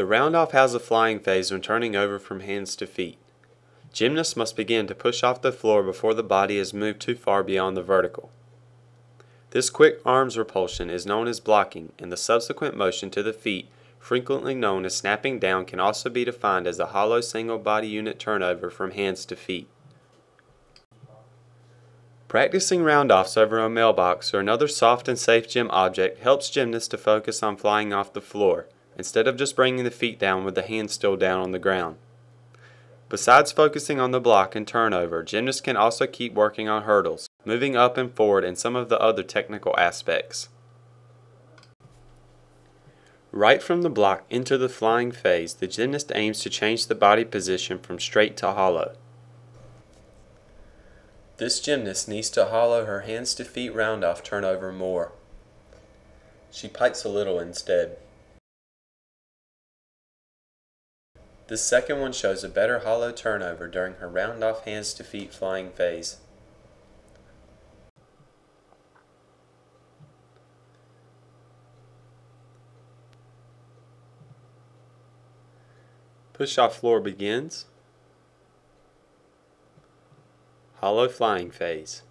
The round-off has a flying phase when turning over from hands to feet. Gymnasts must begin to push off the floor before the body has moved too far beyond the vertical. This quick arms repulsion is known as blocking, and the subsequent motion to the feet, frequently known as snapping down, can also be defined as a hollow single body unit turnover from hands to feet. Practicing round-offs over a mailbox or another soft and safe gym object helps gymnasts to focus on flying off the floor, instead of just bringing the feet down with the hands still down on the ground. Besides focusing on the block and turnover, gymnasts can also keep working on hurdles, moving up and forward and some of the other technical aspects. Right from the block into the flying phase, the gymnast aims to change the body position from straight to hollow. This gymnast needs to hollow her hands to feet round off turnover more. She pikes a little instead. This second one shows a better hollow turnover during her round off hands to feet flying phase. Push off floor begins. Hollow flying phase.